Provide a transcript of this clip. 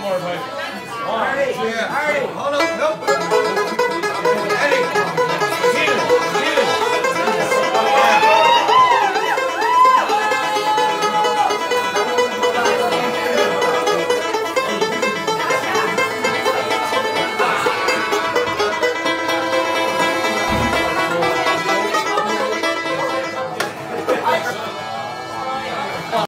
more, buddy. All right, all right, hold on, nope.